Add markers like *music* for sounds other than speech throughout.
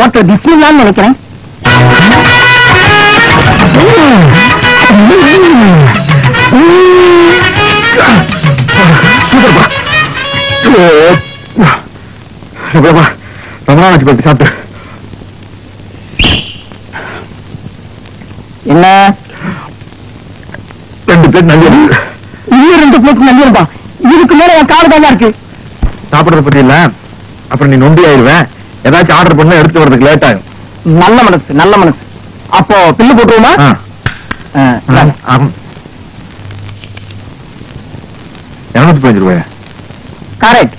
ஒருத்தர் பிஸ்மில்லான்னு நினைக்கிறேன். சாப்பிட்டு என்ன? ரெண்டு பிளேட் நல்லி இன்னும் ரெண்டு பிளேட் நம்பியிருப்பா இதுக்கு மேல என் காடு தான் இருக்கு. சாப்பிடறத பத்தி இல்ல. அப்புறம் நீ நொண்டி ஆயிடுவேன் ஏதாச்சும் ஆர்டர் பண்ண எடுத்து வரதுக்கு லேட் ஆகும். நல்ல மனசு நல்ல மனசு. அப்போ பில்லு போட்டுருவோமா. இருநூத்தி பதினஞ்சு ரூபாய்? கரெக்ட்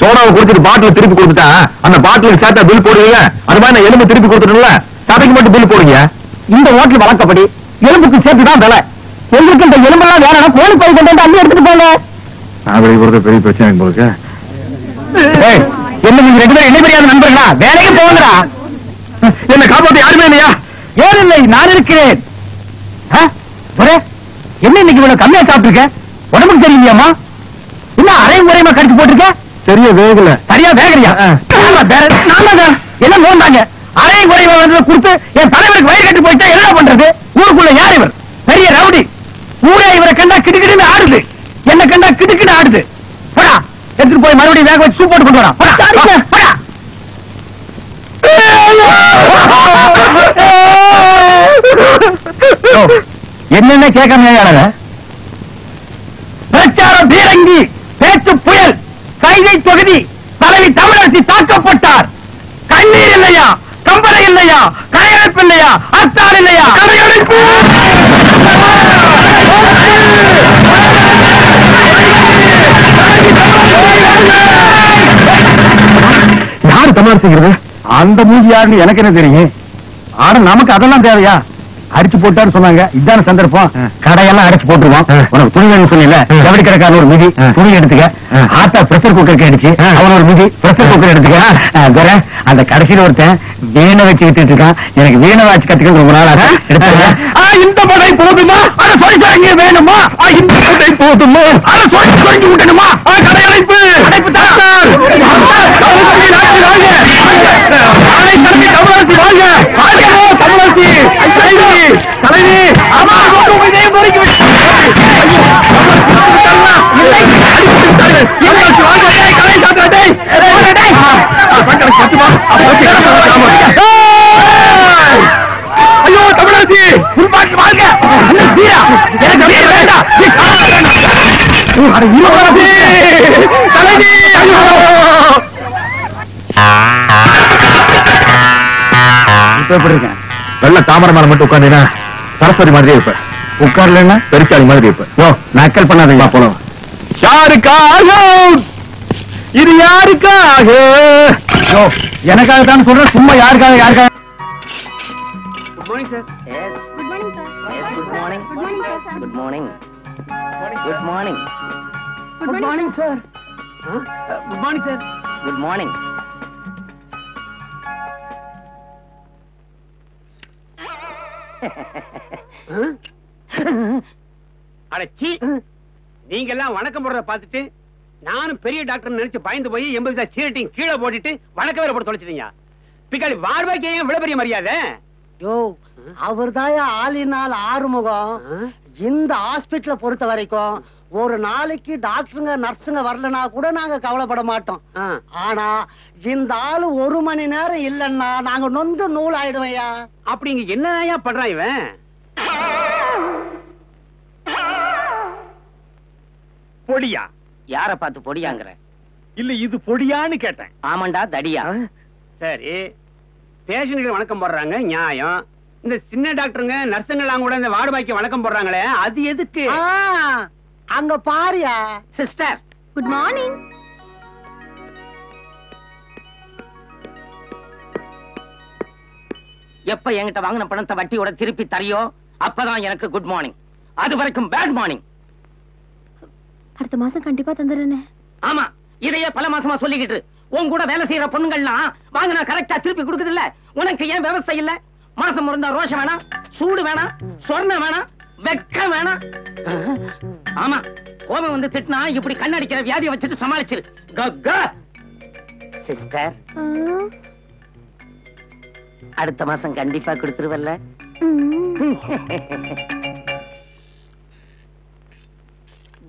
சோடாவை குடிச்சிட்டு பாட்டில் திருப்பி கொடுத்துட்டா அந்த பாட்டிலுக்கு சேர்த்தா பில் போடுவீங்க? அது மாதிரி நான் எலும்பு திருப்பி கொடுத்துட்டேன்ல சதைக்கு மட்டும் பில் போடுங்க. இந்த ஹோட்டல் வழக்கப்படி எலும்புக்கு சேர்த்து தான் விலை. எங்களுக்கு இந்த எலும்பெல்லாம் வேணும்னா கோழி பை கொண்டு வந்து அள்ளி எடுத்துட்டு போங்க நான் வெளியே பெரிய பிரச்சனை ஏய், என்ன நீங்க ரெண்டு பேரும் என்ன பெரியாத நண்பர்களா? வேலைக்கு போங்கடா. என்ன காப்பாத்த யாருமே இல்லையா? ஏன் இல்லை? நான் இருக்கிறேன். என்ன இன்னைக்கு இவ்வளவு கம்மியா சாப்பிட்டுருக்க? உடம்புக்கு தெரியலையாமா என்ன அரை முறையமா கடிச்சு போட்டிருக்க? சரியா வேகல. சரியா நாம என்ன நோந்தாங்க அரை முறையமா வந்து கொடுத்து என் தலைவருக்கு வயிறு கட்டி போயிட்டா என்ன பண்றது? ஊருக்குள்ள யார் இவர்? பெரிய ரவுடி. ஊரே இவரை கண்டா கிடுக்கிடுன்னு ஆடுது. என்ன கண்டா கிடுக்கிட்டு ஆடுது. போடா. எடுத்துட்டு போய் மறுபடியும் வேக வச்சு சூப் போட்டு கொண்டு வரா. என்னென்ன கேட்காம பிரச்சாரம் பீரங்கி பேச்சு புயல் கைதை தொகுதி தலைவி தமிழரசி தாக்கப்பட்டார். கண்ணீர் இல்லையா? கம்பளை இல்லையா? கடையடைப்பு இல்லையா? அத்தால் இல்லையா? கடையடைப்பு யாரு தமிழ் செய்கிறது அந்த மூஞ்சி யாருன்னு எனக்கு என்ன தெரியும்? ஆனா நமக்கு அதெல்லாம் தேவையா? அடிச்சு போட்டான்னு சொன்னாங்க. இதான சந்தர்ப்பம். கடையெல்லாம் அடிச்சு போட்டுருவோம் ஆ. உனக்கு துணி வேணும்னு சொன்னீங்க ஆ. ஜவுளி கடைக்காரன் ஒரு மிதி. துணி எடுத்துக்க. ஆத்தா பிரஷர் குக்கருக்கு அடிச்சு. அவன் ஒரு மிதி. பிரஷர் குக்கர் எடுத்துக்க. அந்த கடைசியில ஒருத்தன் வீணை வச்சு வித்துட்டு இருக்கான். எனக்கு வீணை வாட்சி கத்துக்கிறது ரொம்ப நாள் இந்த படை போதுமா? அதை சொல்லி வேணுமா? இந்த படை போதுமா? அதை சொல்லி சொல்லி விடணுமா ஆ, கடையடைப்பு. அடைப்பு தாத்தார் தமிழரசி வாழ்க வாழ்க தமிழரசி தலைவி தலைவி ஐயோ தமிழரசி உள்பாட்டு வாழ்க. தலைவி. வெள்ள தாமரை மேல மட்டும் உட்காந்தீங்கன்னா சரஸ்வதி மாதிரியே இருப்ப உட்கார்லன்னா பெருச்சாளி மாதிரி இருப்ப யோ நக்கல் பண்ணாதீங்க போலாம் யாருக்காக இது யாருக்காக யோ எனக்காக தான் சொல்றேன் சும்மா யாருக்காக யாருக்காக Good morning, sir. Yes, good morning. Good morning, sir. Good morning. Good morning. Good morning, sir. Good morning, sir. Good morning. அடச்சி நீங்க எல்லாம் வணக்கம் போடுறத பார்த்துட்டு நானும் பெரிய டாக்டர் நினைச்சு பயந்து போய் எண்பது பைசா சீரட்டையும் கீழே போட்டுட்டு வணக்கம் வேற போட்டு தொலைச்சிட்டீங்க. பிக்காடி வாழ்வாக்கே ஏன் இவ்வளவு பெரிய மரியாதை? யோ அவர்தாயா ஆளினால் ஆறுமுகம். இந்த ஹாஸ்பிடல பொறுத்த வரைக்கும் ஒரு நாளைக்கு டாக்டருங்க நர்ஸுங்க வரலனா கூட நாங்க கவலைப்பட மாட்டோம். ஆ. ஆனா இந்த ஆளு ஒரு மணி நேரம் இல்லன்னா நாங்க நொந்து நூல் ஆயிடுவையா அப்படி இங்க என்னயா பண்றான் இவன்? பொடியா? யார பார்த்து பொடியாங்கிற? இல்ல இது பொடியான்னு கேட்டேன். ஆமாண்டா தடியா. சரி. பேஷண்ட்கள் வணக்கம் போடுறாங்க நியாயம். இந்த சின்ன டாக்டருங்க நர்ஸுங்கெல்லாம் கூட இந்த வார்டு பாய்க்கு வணக்கம் போடுறாங்களே அது எதுக்கு? ஆ, அங்க பாரியா. சிஸ்டர். Good morning. எப்ப என்கிட்ட வாங்கின பணத்தை வட்டியோட திருப்பி தரியோ அப்பதான் எனக்கு குட் மார்னிங் அது வரைக்கும் பேட் மார்னிங் அடுத்த மாசம் கண்டிப்பா தந்துடுறேனே. ஆமா இதையே பல மாசமா சொல்லிக்கிட்டு உன் கூட வேலை செய்யற பொண்ணுங்கள்லாம் வாங்கினா கரெக்டா திருப்பி கொடுக்குது இல்ல உனக்கு ஏன் விவசாய இல்ல? மாசம் இருந்தா ரோஷம் வேணாம் சூடு வேணாம் சொர்ணம் வேணாம் வெக்கம் வேணாம். ஆமா கோபம் வந்து திட்டினா இப்படி கண்ணடிக்கிற வியாதியை வச்சுட்டு சமாளிச்சிரு. சிஸ்டர் அடுத்த மாசம் கண்டிப்பா கொடுத்துருவல்ல.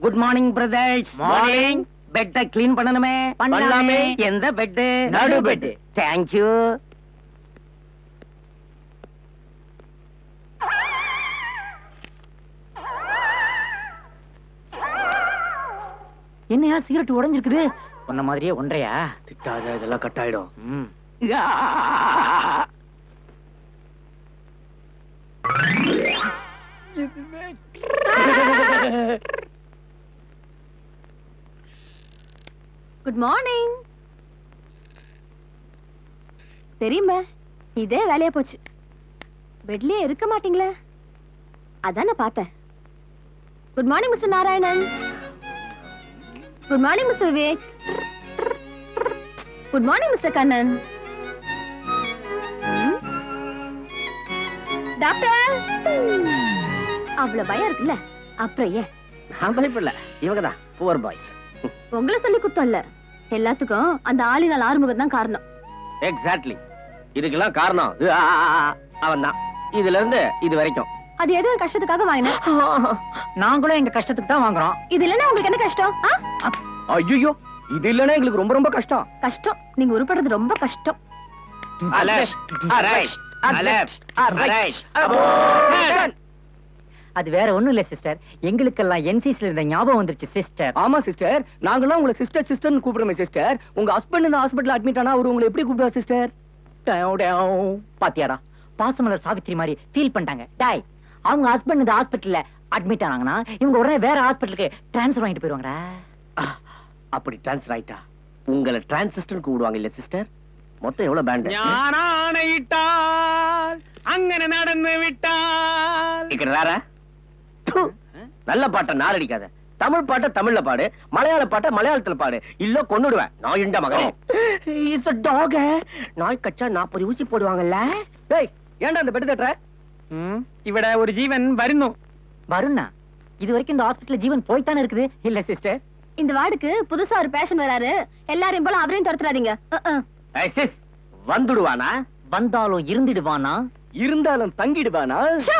குட் மார்னிங் பிரதர்ஸ் மார்னிங் பெட்டை க்ளீன் பண்ணணுமே. பண்ணலாமே. எந்த பெட் நடு bed. தேங்க் என்னையா சிகரெட் உடைஞ்சிருக்குது? உன்ன மாதிரியே ஒன்றையா? திட்டாத இதெல்லாம் கட் ஆயிடும். குட் மார்னிங் தெரியுமே? இதே வேலையா போச்சு. பெட்லயே இருக்க மாட்டீங்களே? அதான் நான் பார்த்தேன். Good morning mister Narayanan. Good morning mister Vivek good morning mister Kannan? Doctor அவ்வளவு பயம் இருக்குல்ல? அப்புறம் ஏன்? நான் பயப்படல. இவங்க தான் புவர் பாய்ஸ் உங்களை சொல்லி குத்தம் இல்ல. எல்லாத்துக்கும் அந்த ஆளினால் ஆறுமுகம் தான் காரணம். எக்ஸாக்ட்லி இதுக்கெல்லாம் காரணம். அவன் தான் இதுல இருந்து இது வரைக்கும். அது எதுவும் கஷ்டத்துக்காக வாங்கினேன். நாங்களும் எங்க கஷ்டத்துக்கு தான் வாங்குறோம். இது இல்லைன்னா உங்களுக்கு என்ன கஷ்டம்? ஐயோ இது இல்லைன்னா எங்களுக்கு ரொம்ப ரொம்ப கஷ்டம். கஷ்டம். நீங்க உருப்படுறது ரொம்ப கஷ்டம். அது வேற ஒண்ணும் இல்ல சிஸ்டர் எங்களுக்கெல்லாம் என்சிசில இருந்த ஞாபகம் வந்துருச்சு சிஸ்டர் ஆமா சிஸ்டர் நாங்களாம் உங்களை சிஸ்டர் சிஸ்டர்னு கூப்பிடுறோமே சிஸ்டர் உங்க ஹஸ்பண்ட் இந்த ஹாஸ்பிடல் அட்மிட் ஆனா அவர் உங்களை எப்படி கூப்பிடுவா சிஸ்டர் பாத்தியாடா பாசமலர் சாவித்திரி மாதிரி ஃபீல் பண்ணிட்டாங்க. டாய் அவங்க ஹஸ்பண்ட் இந்த ஹாஸ்பிடல்ல அட்மிட் ஆனாங்கன்னா இவங்க உடனே வேற ஹாஸ்பிடலுக்கு டிரான்ஸ்ஃபர் வாங்கிட்டு போயிருவாங்கடா. அப்படி டிரான்ஸ்ஃபர் ஆயிட்டா? உங்களை டிரான்சிஸ்டர் கூப்பிடுவாங்க இல்ல சிஸ்டர் மொத்தம் எவ்வளவு பேண்ட் ஆணையிட்டால் அங்கன நடந்து விட்டால். இக்கட வேற. நல்ல பாட்டை நாரடிக்காத தமிழ் பாட்டை தமிழ்ல பாடு. மலையாள பாட்டை மலையாளத்துல பாடு. இல்ல கொன்னுடுவேன். நான் இண்ட மகனே. இஸ் dog நாய் கச்சா நாற்பது ஊசி போடுவாங்கல்ல? டேய் ஏன்டா அந்த பெட் தட்டுற? ഇവിടെ ഒരു ജീവൻ വരുന്നു வருணா இது வரைக்கும் இந்த ஹாஸ்பிடல்ல ஜீவன் போய்த்தானே இருக்குது இல்ல சிஸ்டர் இந்த வார்டுக்கு புதுசா ஒரு பேஷன் வராரு எல்லாரையும் போல அவரையும் துரத்துறாதீங்க அஹ், அஹ். ஏய் சிஸ் வந்துடுவானா வந்தாலும் இருந்துடுவானா இருந்தாலும் தங்கிடுவானா ஷா!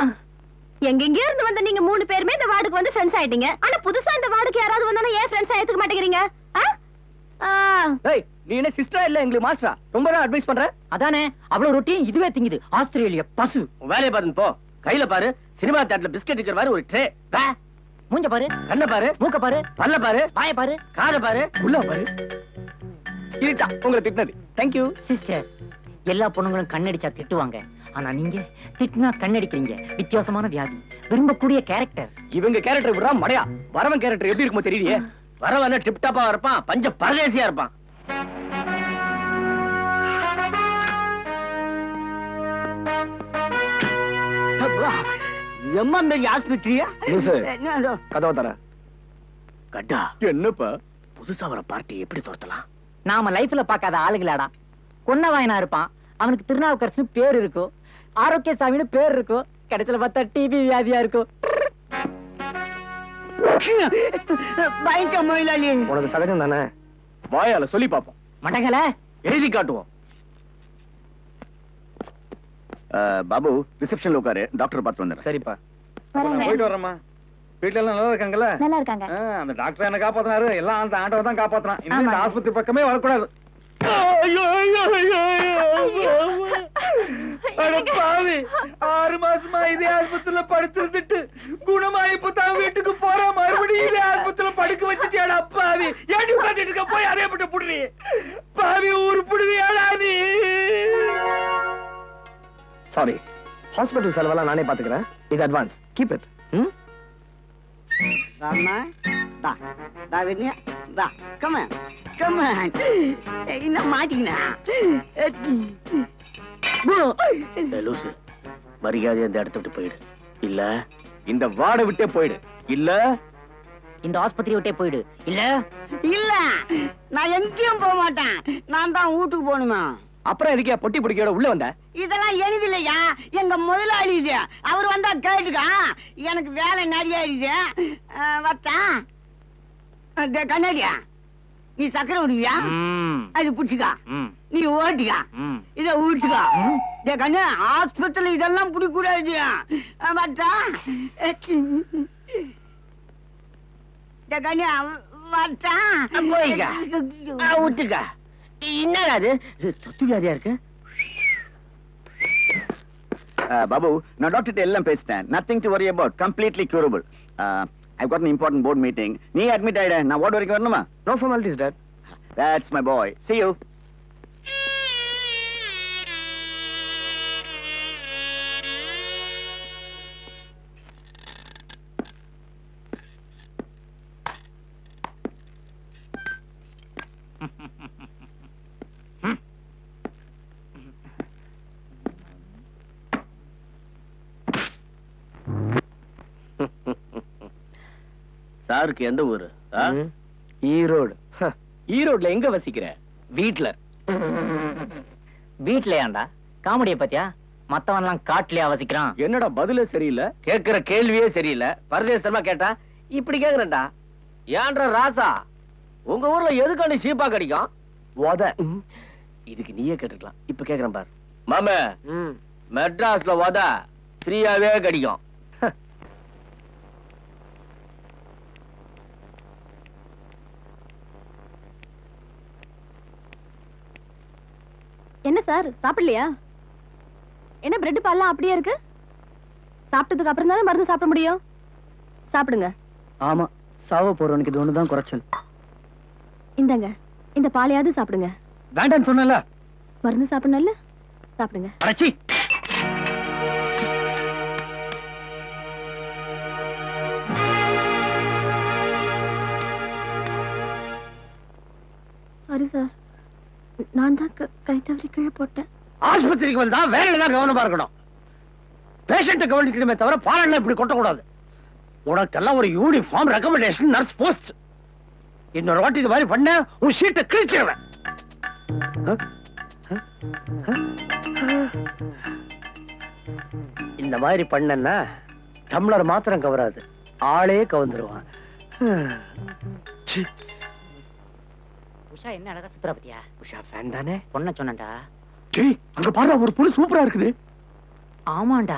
எங்கெங்கயோ இருந்து வந்த நீங்க மூணு பேருமே இந்த வார்டுக்கு வந்து ஃப்ரெண்ட்ஸ் ஆயிட்டீங்க ஆனா புதுசா இந்த வார்டுக்கு யாராவது வந்தாலும் ஏன் ஃப்ரெண்ட்ஸ் ஆயிட்டுக்க மாட்டேங்கிறீங்க ஆ? ஆ. டேய் நீ என்ன சிஸ்டரா இல்ல எங்களுக்கு மாஸ்டரா ரொம்ப தான் அட்வைஸ் பண்ற? அதானே அவ்வளவு ரொட்டியும் இதுவே திங்குது. ஆஸ்திரேலியா பசு. வேலையை பாருன்னு போ. கையில பாரு சினிமா தியேட்டர்ல பிஸ்கட் இருக்கிற மாதிரி ஒரு ட்ரே மூஞ்ச பாரு. கண்ண பாரு. மூக்க பாரு. பல்ல பாரு. வாய பாரு. காத பாரு. உள்ள பாரு. இருட்டா உங்களை திட்டினது. தேங்க்யூ சிஸ்டர் எல்லா பொண்ணுங்களும் கண்ணடிச்சா திட்டுவாங்க. ஆனா நீங்க திட்டுனா கண்ணடிக்கிறீங்க. வித்தியாசமான வியாதி. விரும்பக்கூடிய கேரக்டர் இவங்க கேரக்டர் விடுறா மடையா. வரவன் கேரக்டர் எப்படி இருக்குமோ தெரியலையே. வரவன டிப் டாப்பா இருப்பான் பஞ்ச பரதேசியா இருப்பான். எம்மா பெரிய ஆஸ்பத்திரியா? கதவை தர கட்டா. என்னப்பா? புதுசா வர பார்ட்டி எப்படி துரத்தலாம்? நாம லைஃப்ல பார்க்காத ஆளுங்களாடா. கொன்னவாயனா இருப்பான். அவனுக்கு திருநாவுக்கரசு பேர் இருக்கும். ஆரோக்கிய சாமின்னு பேர் இருக்கும். கிடைச்சல பார்த்தா டிபி வியாதியா இருக்கும். பயங்க மொயிலாளி உனக்கு சகஜம் தானே? வாயால சொல்லி பாப்போம் மண்டகல? எழுதி காட்டுவோம். பாபு ரிசப்ஷன்ல உட்காரு. டாக்டர் பார்த்து வந்துடுறேன். சரிப்பா. வரேங்க. போயிட்டு வரேம்மா வீட்டுல எல்லாம் நல்லா இருக்காங்கல்ல? நல்லா இருக்காங்க அந்த டாக்டர் என்ன காப்பாத்தினாரு. எல்லாம் அந்த ஆண்டவர் தான் காப்பாத்தினான். இந்த. ஆஸ்பத்திரி பக்கமே வரக்கூடாது. ஆறு மாசமா இதே ஆஸ்பத்திரியில படுத்திருந்துட்டு குணமா இப்ப தான் வீட்டுக்கு போற. மறுபடியும் இதே ஆஸ்பத்திரியில படுக்க வச்சுட்டியாடா பாவி. ஏடி உட்காந்துட்டு இருக்க? போய் அதே பட்டு புடுறி பாவி ஊரு சாரி ஹாஸ்பிட்டல் செலவெல்லாம் நானே பாத்துக்கிறேன் இது அட்வான்ஸ் கீப் இட் வெண்ணியா, லூசு. மரியாதை அந்த இடத்த விட்டு போயிடு. இல்ல இந்த வார்டை விட்டே போயிடு. இல்ல? இந்த ஆஸ்பத்திரி விட்டே போயிடு. இல்ல? இல்ல. நான் எங்கேயும் போக மாட்டேன். நான் தான் வீட்டுக்கு போகணுமா? அப்புறம் எதுக்கே பொட்டி பிடிக்கோட உள்ள வந்த? இதெல்லாம் எழுதில்லையா எங்க முதலாளி இது. அவர் வந்தா கேட்டுக்கா. எனக்கு வேலை நிறைய இருக்குது. வச்சா கண்ணாடியா? நீ சக்கரை விடுவியா அது புடிச்சுக்கா. நீ ஓட்டிக்கா. இத ஊட்டுக்கா டே கண்ணு ஆஸ்பத்திரி இதெல்லாம் பிடிக்கூடாது பார்த்தா டே கண்ணு பார்த்தா போய்க்கா. ஆ, விட்டுக்கா என்னடா அது சொத்து வியாதியா இருக்கு பாபு நான் டாக்டர் எல்லாம் பேசிட்டேன். Nothing to worry about completely curable I got important board meeting நீ அட்மிட் ஆயிட. நான் வார்டு வரைக்கும் வரணுமா? No formalities dad that's my boy see you. சாருக்கு எந்த ஊரு? ஈரோடு. ஈரோட்ல எங்க வசிக்கிற? வீட்ல. வீட்ல ஏன்டா? காமெடியை பத்தியா மத்தவன்லாம் காட்டுலயே அவசிக்கிறான் என்னடா பதிலே சரியில்லை? கேக்குற கேள்வியே சரியில்லை. பரதேசமா கேட்டா? இப்படி கேக்குறேன்டா. ஏன்டா ராசா? உங்க ஊர்ல எதுக்காண்டி சீப்பா கிடைக்கும்? உத. இதுக்கு நீயே கேட்டுக்கலாம் இப்ப கேக்குறேன் பார். மாமே மெட்ராஸ்ல உத. ஃப்ரீயாவே கிடைக்கும். என்ன சார் சாப்பிடலையா? என்ன பிரெட் பால்லாம் அப்படியே இருக்கு? சாப்பிட்டதுக்கு அப்புறம் தானே மருந்து சாப்பிட முடியும்? சாப்பிடுங்க. ஆமா சாவ போறவனுக்கு இது ஒண்ணுதான் குறைச்சல். இந்தாங்க இந்த பாலையாவது சாப்பிடுங்க. வேண்டான்னு சொன்னல மருந்து சாப்பிடணும்ல? சாப்பிடுங்க. நான் தான் க- கை தவறி கீழே போட்டேன். ஆஸ்பத்திரிக்கு வந்தா வேலையில தான் கவனமா இருக்கணும். பேஷண்ட்டை கவனிக்கணுமே தவிர பாலெல்லாம் இப்படி கொட்டக்கூடாது. உனக்கெல்லாம் ஒரு யூனிஃபார்ம் ரெக்கமெண்டேஷன் நர்ஸ் போஸ்ட் இன்னொரு வாட்டி இது மாதிரி பண்ண உன் சீட்டை கிழிச்சிருவேன். இந்த மாதிரி பண்ணன்னா டம்ளர் மாத்திரம் கவராது. ஆளே கவர்ந்துருவான் உஷா என்ன அழகா சுத்துறா பத்தியா? உஷா ஃபேன் தானே? பொண்ண சொன்னடா டேய் அங்க பாரு ஒரு பொண்ணு சூப்பரா இருக்குது. ஆமாண்டா.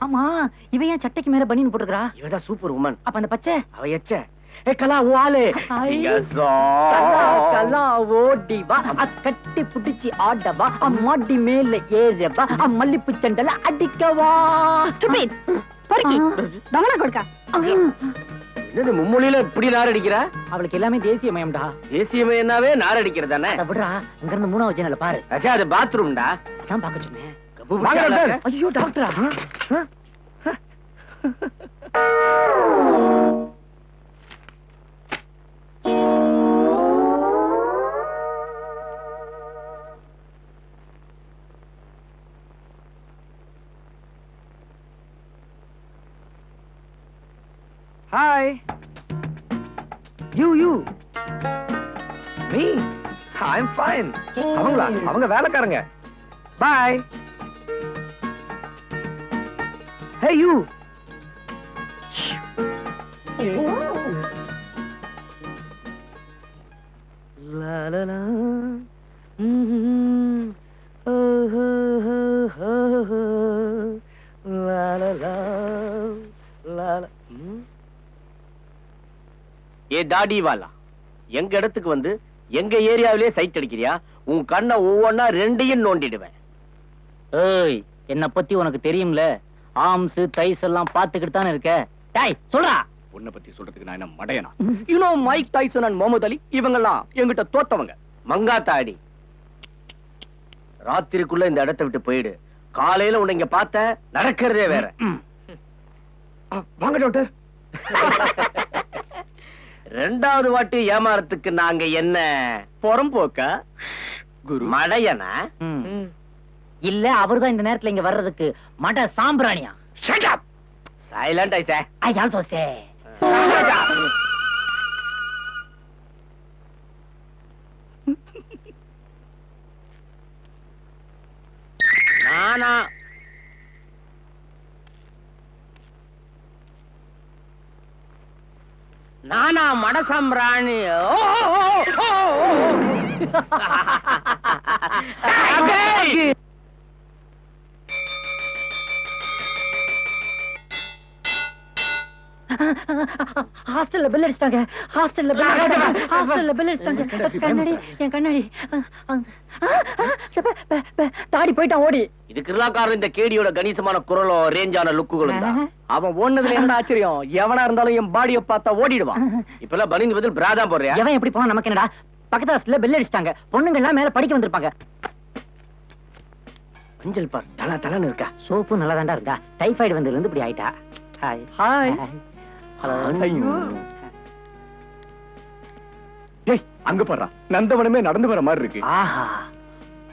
ஆமா இவன் ஏன் சட்டைக்கு மேல பனியன் போட்டுக்கிறா இவதான் சூப்பர் உமன் அப்ப அந்த பச்சை? அவ எச்ச. ஏ கலா உன் ஆளு. ஐ. சிங்கசம். கலா கலா ஓடி வா அ கட்டி புடிச்சு ஆடவா. அம்மாடி மேல ஏறவா. அ மல்லிப்பு சண்டல அடிக்கவா. பொறுக்கி. தவணை கொடுக்கா. என்னது மும்மொழியில இப்படி நார் அடிக்கிற அவளுக்கு எல்லாமே தேசிய மயம்டா. தேசியமயனாவே நார் அடிக்கிறதானே அத விடுறா அங்க இருந்து மூணாவது ஜன்னல பாரு. அச்சா அது பாத்ரூம்டா. அதான் பாக்க சொன்னேன்? ஐயோ டாக்டரா? Hi you you me I am fine அவங்களா? அவங்க வேலைக்காரங்க. பாய் ஹே யூ ஏ தாடி வாலா. எங்க இடத்துக்கு வந்து எங்க ஏரியாவிலே சைட் அடிக்கிறியா? உன் கண்ணை ஒவ்வொன்னா ரெண்டையும் நோண்டிடுவேன். ஏய் என்ன பத்தி உனக்கு தெரியும்ல? ஆம்ஸ் தைஸ் எல்லாம் பாத்துக்கிட்டு தானே இருக்க? டேய் சொல்றா. உன்னை பத்தி சொல்றதுக்கு நான் என்ன மடையனா? You know Mike Tyson and Muhammad Ali இவங்கெல்லாம் என்கிட்ட தோத்தவங்க. மங்காத்தாடி ராத்திரிக்குள்ள இந்த இடத்தை விட்டு போயிடு. காலையில உன்னை இங்க பார்த்த நடக்கிறதே வேற. வாங்க டாக்டர். *laughs* ரெண்டாவது வாட்டி ஏமாறத்துக்கு நாங்க என்ன? புறம்போக்கா குரு. மடையனா? ம். இல்ல அவர்தான் இந்த நேரத்துல இங்க வர்றதுக்கு மட சாம்பிராணியா? Silent ஐசே I also say. *laughs* நானா? நானா மடசம்பிராணி. ஓ, *laughs* ஹாஸ்டல்ல பெல் அடிச்சிட்டாங்க. ஹாஸ்டல்ல பெல் அடிச்சிட்டாங்க. ஹாஸ்டல்ல பெல் அடிச்சிட்டாங்க. கண்ணாடி என் கண்ணாடி. தாடி போயிட்டான் ஓடி. இது கிருலாக்காரன் இந்த கேடியோட கணிசமான குரலும் ரேஞ்சான லுக்குகளும் தான். அவன் ஓடுனதுல என்ன ஆச்சரியம்? எவனா இருந்தாலும் என் பாடிய பார்த்தா ஓடிடுவான். இப்பெல்லாம் பனிந்து பதில் பிரா தான் போடுறியா? எவன் எப்படி போனா நமக்கு என்னடா? பக்கத்து ஹாஸ்டல்ல பெல் அடிச்சிட்டாங்க. பொண்ணுங்க எல்லாம் மேல படிக்க வந்திருப்பாங்க. மஞ்சள் பார் தல தலன்னு இருக்கா? சோப்பு நல்லா தாண்டா இருந்தா டைஃபாய்டு வந்ததுல இருந்து இப்படி ஆயிட்டா. ஹாய் ஹாய் அங்க பாரு. நந்தவனமே நடந்து வர மாதிரி இருக்கு. ஆஹா.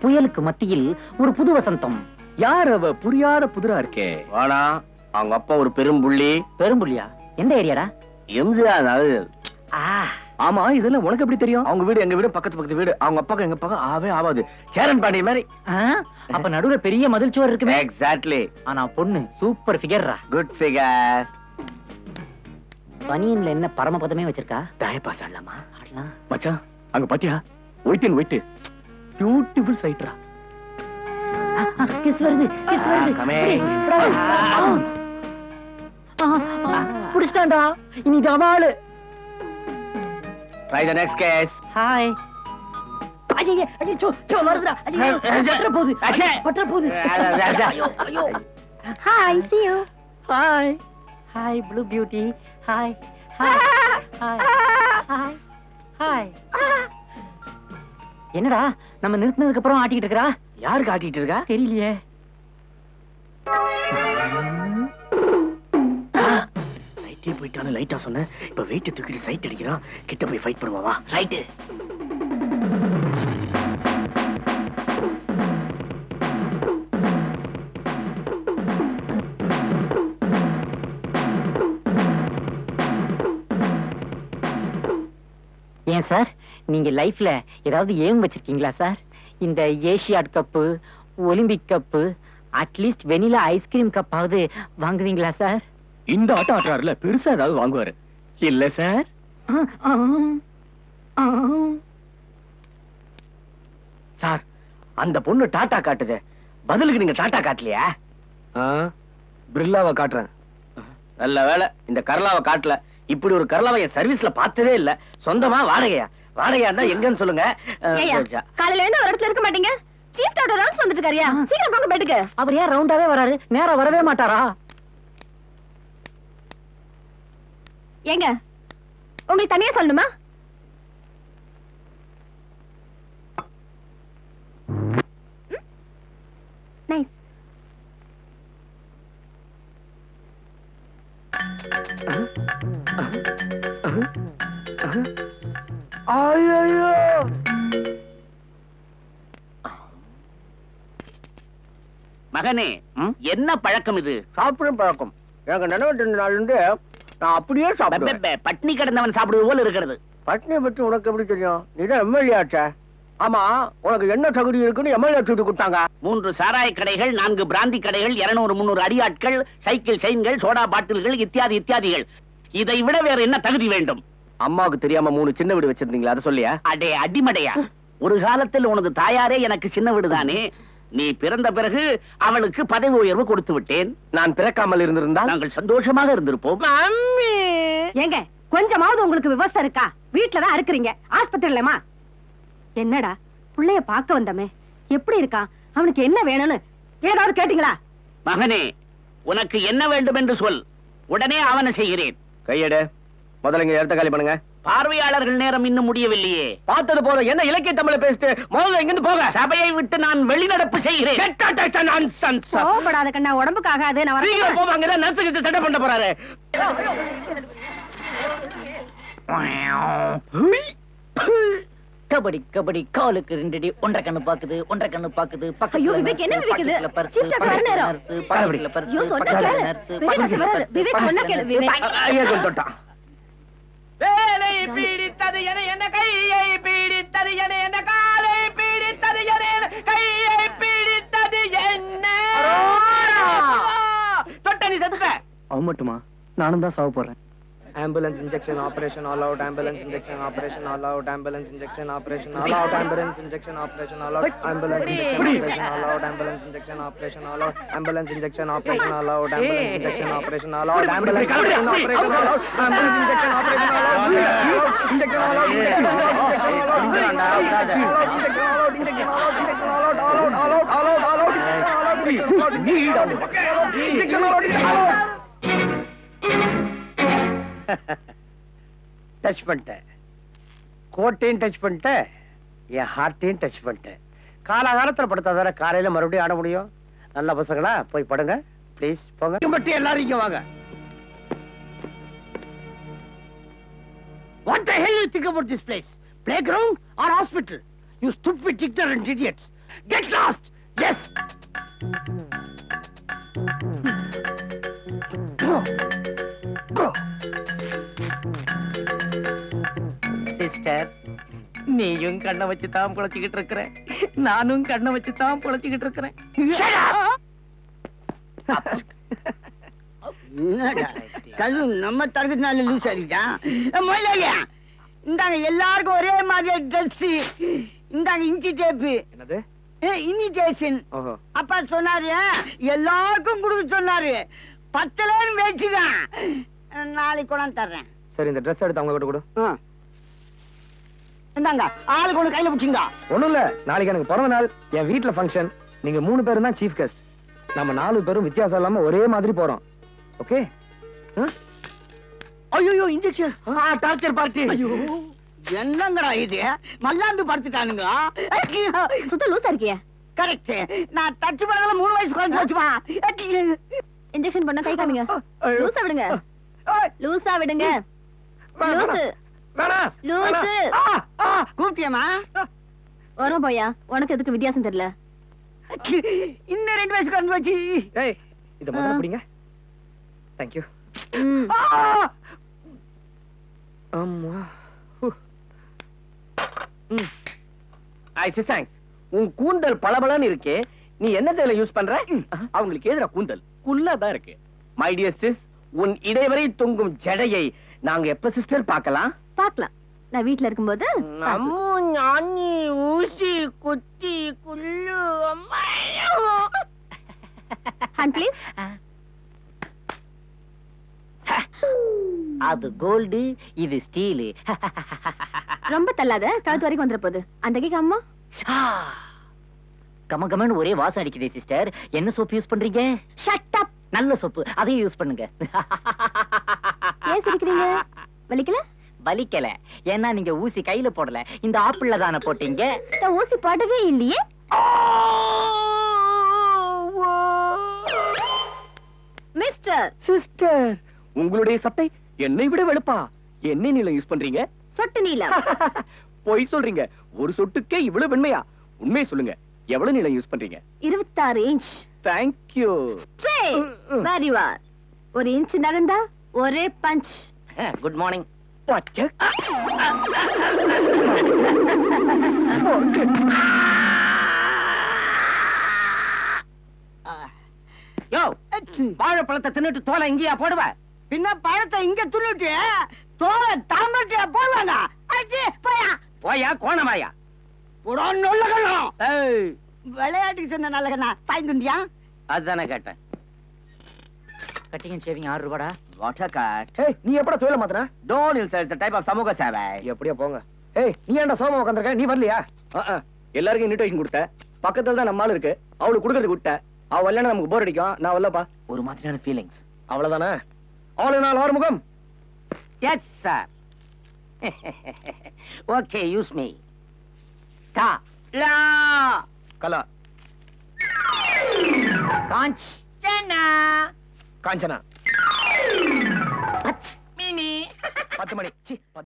புயலுக்கு மத்தியில் ஒரு புது வசந்தம். யார் அவ? புரியாத புதிரா இருக்கே. வாடா அவங்க அப்பா ஒரு பெரும் புள்ளி. பெரும்புள்ளியா எந்த ஏரியாடா? எம்ஜிஆர் அது. ஆ. ஆமா இதெல்லாம் உனக்கு எப்படி தெரியும்? அவங்க வீடு எங்க வீடு பக்கத்து பக்கத்து வீடு. அவங்க அப்பாக்கு எங்க பக்கம் ஆவே ஆவாது. சேரன் பாண்டி மாதிரி. அப்ப நடுவுல பெரிய மதில் சுவர் இருக்குமே? எக்ஸாக்ட்லி ஆனா பொண்ணு சூப்பர் ஃபிகர்ரா குட் ஃபிகர் பனியன்ல என்ன பரமபதமே வச்சிருக்கா? டயபாஸ் ஆடலாமா? ஆடலாம். மச்சான் அங்க பாத்தியா? ஒயிட் அண்ட் பியூட்டிஃபுல் சைட்ரா கிஸ் வருது கிஸ் வருது. ஆ, புடிச்சிட்டான்டா. இனி இது அவளு try the next case hi ஐயே ஐயோ சோ சோ வருதுடா. ஐயோ *laughs* பற்ற போகுது. அச்சே. பற்ற போகுது. ஐயோ ஐயோ. Hi see you. Hi hi blue beauty hi hi hi hi hi என்னடா? நம்ம நிறுத்தினதுக்கு அப்புறம் ஆட்டிக்கிட்டு இருக்கறா? யாரு காட்டிட்டு இருக்கா? தெரியலையே. லைட்டே போயிட்டாலும் லைட்டா சொன்னேன். இப்ப வெயிட் தூக்கிட்டு சைட் அடிக்கிறான். கிட்ட போய் ஃபைட் பண்ணுவா ரைட்டு சார். நீங்க லைஃப்ல ஏதாவது ஏம் வச்சிருக்கீங்களா சார்? இந்த Asiad cup Olympic cup at least vanilla ice cream கப்பாவது வாங்குவீங்களா சார்? இந்த ஆட்டம் ஆடுறாருல பெருசா ஏதாவது வாங்குவாரு. இல்ல சார்? சார் அந்த பொண்ணு டாட்டா காட்டுது. பதிலுக்கு நீங்க டாட்டா காட்டலையா? பிரில்லாவை காட்டுறேன். நல்ல வேலை இந்த கரலாவை காட்டல. இப்படி ஒரு கரலாவை என் சர்வீஸ்ல பார்த்ததே இல்ல. சொந்தமா வாடகையா? வாடகையா இருந்தா எங்கன்னு சொல்லுங்க. காலையில இருந்து ஒரு இடத்துல இருக்க மாட்டீங்க? சீஃப் டாக்டர் ரவுண்ட்ஸ் வந்துட்டு இருக்காருயா சீக்கிரம் போங்க பெட்டுக்கு அவர் ஏன் ரவுண்டாவே வராரு? நேரா வரவே மாட்டாரா? ஏங்க உங்களுக்கு தனியா சொல்லணுமா? மகனே என்ன பழக்கம் இது? சாப்பிடும் பழக்கம். எனக்கு நினைவு நாள் இருந்து நான் அப்படியே சாப்பிடுவேன். பட்னி கிடந்தவன் சாப்பிடுவது போல இருக்கிறது. பட்னியை பற்றி உனக்கு எப்படி தெரியும்? நீதான் எம்எல்ஏ ஆச்சே. ஆமா உனக்கு என்ன தகுதி இருக்குன்னு எம்எல்ஏ சீட்டு கொடுத்தாங்க. மூன்று சாராய கடைகள் நான்கு பிராந்தி கடைகள் இருநூறு முன்னூறு அடியாட்கள் சைக்கிள் செயின்கள் சோடா பாட்டில்கள் இத்தியாதி இத்தியாதிகள். இதை விட வேற என்ன தகுதி வேண்டும்? அம்மாவுக்கு தெரியாம மூணு சின்ன வீடு வச்சிருந்தீங்களா அதை சொல்லியா? அடே அடிமடையா. ஒரு காலத்தில் உனது தாயாரே எனக்கு சின்ன வீடுதானே? நீ பிறந்த பிறகு அவளுக்கு பதவி உயர்வு கொடுத்து விட்டேன். நான் பிறக்காமல் இருந்திருந்தால்? நாங்கள் சந்தோஷமாக இருந்திருப்போம். ஏங்க கொஞ்சமாவது உங்களுக்கு விவசாயம் இருக்கா? வீட்டுலதான் இருக்கிறீங்க ஆஸ்பத்திரிலமா என்னடா? புள்ளைய பார்க்க வந்தமே. எப்படி இருக்கான்? அவனுக்கு என்ன வேணும்னு ஏதாவது கேட்டீங்களா? மகனே உனக்கு என்ன வேண்டும் என்று சொல். உடனே அவனை செய்கிறேன். கையெடு. முதல்ல இங்க இடத்த காலி பண்ணுங்க. பார்வையாளர்கள் நேரம் இன்னும் முடியவில்லையே. பார்த்தது போதும் என்ன இலக்கிய தமிழ பேசிட்டு முதல்ல இங்கிருந்து போக சபையை விட்டு நான் வெளிநடப்பு செய்கிறேன். கோபப்படாத கண்ணா உடம்புக்கு ஆகாது. நான் வரேன். போவாங்க நர்ஸு கிட்ட சட்டை பண்ண போறாரு. கபடி கபடி காலுக்கு ரெண்டடி ஒன்றரை கண்ணு பாக்குது ஒன்றரை கண்ணு பாக்குது ஐயோ, விவேக், என்ன விவேக் இது? Chief doctor வர நேரம். ஐயோ, சொன்னா கேளு. விவேக் சொன்னா கேளு, விவேக். ஐயா தொட்டான் வேலை பீடித்தது என என்ன கையை பீடித்தது என என்ன காலை பீடித்தது என என் கையை பீடித்தது என்ன தொட்ட நீ செத்துட்ட அவன் மட்டுமா நானும் தான் சாவ போறேன் Ambulance injection operation all out. Ambulance injection operation all out. Ambulance injection operation all out. Ambulance injection operation all out. Ambulance injection operation all out. Ambulance injection operation all out. Ambulance injection operation all out. Ambulance injection operation all out. Ambulance injection operation all out. Ambulance injection operation all out. Injection all out. Injection all out. Injection all out. Injection all out. Injection all out. Injection all out. Injection all out. Injection all out. All out. All out. All out. All out. Injection all out. Injection all out. Injection all out. Injection all out. *laughs* Touch பண்ணிட்டேன் கோட்டையும் touch பண்ணிட்டேன் என் ஹார்ட்டையும் touch பண்ணிட்டேன் காலாகாலத்தில் படுத்தா தானே காலையில் மறுபடியும் ஆட முடியும் நல்ல பசங்களா போய் படுங்க ப்ளீஸ் போங்க மட்டும் எல்லாரும் இங்கே வாங்க What the hell you think about this place? Playground or hospital? You stupid ignorant idiots. Get lost! Yes! Go! Go! Sister. நீயும் கண்ணை வச்சு தான் பொழைச்சிக்கிட்டு இருக்கிற. நானும் கண்ணை வச்சு தான் பொழைச்சிக்கிட்டு இருக்கிறேன் நம்ம தரகத்தினால லூஸ் ஆகிட்டான் முதலாளியா இந்தாங்க எல்லாருக்கும் ஒரே மாதிரி ட்ரெஸ் இந்தாங்க இன்ச்சி டேப்பு என்னது? இன்விடேஷன் ஓஹோ. அப்பா சொன்னாரு எல்லாருக்கும் கொடுக்க சொன்னாரு. பத்தலன்னு வச்சுதான் நாளைக்கு கொண்டாந்து தர்றேன். சரி இந்த ட்ரெஸ் எடுத்து அவங்க கிட்ட கொடு. ஆ. இந்தாங்க ஆளுக்கு ஒண்ணு கையில பிடிச்சிங்க ஒண்ணும் இல்ல நாளைக்கு எனக்கு பிறந்த நாள் என் வீட்ல ஃபங்க்ஷன் நீங்க மூணு பேரும் தான் சீஃப் கெஸ்ட் நம்ம நாலு பேரும் வித்தியாசம் இல்லாம ஒரே மாதிரி போறோம். ஓகே ஐயோ இன்ஜெக்ஷன் டார்ச்சர் பார்ட்டி என்னங்கடா இது? மல்லாந்து படுத்துட்டானுங்க. சுத்த லூசா இருக்கிய. கரெக்ட் நான் டச் பண்ணதுல மூணு வயசு குறைஞ்சு வச்சுமா இன்ஜெக்ஷன் பண்ண கை காமிங்க. லூசா விடுங்க. லூசா விடுங்க. லூசு. கூப்பிட்டியம்மா? வரும் போயா உனக்கு எதுக்கு வித்தியாசம் தெரியல? இன்னும் ரெண்டு வயசு குறைஞ்சு வச்சு ஏய் இத முதல்ல. பிடிங்க. தேங்க் யூ ம். ஆமா ஐ தேங்க்ஸ் உன் கூந்தல் பளபளன்னு இருக்கே. நீ என்ன தேயிலை யூஸ் பண்ற? அவங்களுக்கு எதிர கூந்தல். குள்ளா தான் இருக்கு. மை டியர் சிஸ் உன் இடைவரை தொங்கும் ஜடையை நாங்க எப்ப சிஸ்டர் பார்க்கலாம்? பார்க்கலாம். நான் வீட்ல இருக்கும்போது. ஞானி ஊசி ஹேண்ட் ப்ளீஸ் அது கோல்டு இது ஸ்டீலு. ரொம்ப தள்ளாத கழுத்து வரைக்கும் வந்துட போகுது அந்த கேக்க அம்மா? கம கமன்னு ஒரே வாசம் அடிக்குதே சிஸ்டர் என்ன சோப்பு யூஸ் பண்றீங்க? ஷட் அப் நல்ல சோப்பு அதையும் யூஸ் பண்ணுங்க. ஏன் சிரிக்கிறீங்க? வலிக்கல? வலிக்கல. ஏன்னா நீங்க ஊசி கையில போடல. இந்த ஆப்பிள்ல தானே போட்டீங்க? ஊசி போடவே இல்லையே. மிஸ்டர். சிஸ்டர். உங்களுடைய சட்டை என்னை விட வெளுப்பா. என்ன நீளம் யூஸ் பண்றீங்க? சொட்டு நீலம் *laughs* பொய் சொல்றீங்க. ஒரு சொட்டுக்கே இவ்வளவு வெண்மையா? உண்மையை சொல்லுங்க. எவ்வளவு நீளம் யூஸ் பண்றீங்க? இருபத்தாறு இன்ச் தேங்க்யூ வெரி வார் ஒரு இன்ச் நகர்ந்தா ஒரே பஞ்ச் குட் மார்னிங் *laughs* யோ வாழைப்பழத்தை தின்னுட்டு தோலை இங்கேயா போடுவ? பின்ன பழத்தை இங்க துள்ளிட்டு தோலை தாம்பரத்தில போடுவாங்க. அடிச்சு போயா. போயா கோணமாயா விளையாட்டுக்கு சொன்ன நல்ல கண்ணா பாய்ந்துண்டியா அதுதானே கேட்டேன். கட்டிங் அண்ட் ஷேவிங் ஆறு ரூபாடா. வாட்டர் காட் ஏய் நீ எப்படா தொழில மாத்துன? டோன்ட் இன்சல்ட் டைப் ஆஃப் சமூக சேவை. எப்படியா போங்க. ஏய் நீ ஏன்டா சோமா உட்காந்துருக்க நீ வரலையா? எல்லாருக்கும் இன்விடேஷன் கொடுத்த. பக்கத்துல தான் நம்ம ஆளு இருக்கு. அவளுக்கு கொடுக்கறது விட்ட. அவ வரலன்னா நமக்கு போர் அடிக்கும். நான் வரலப்பா. ஒரு மாதிரியான ஃபீலிங்ஸ் அவ்வளவுதானே? ஆளு நாள் Arumugam. Yes sir okay use me டா லா கலா. காஞ்ச் காஞ்சனா కాంచనా. పచ్చమణి *laughs*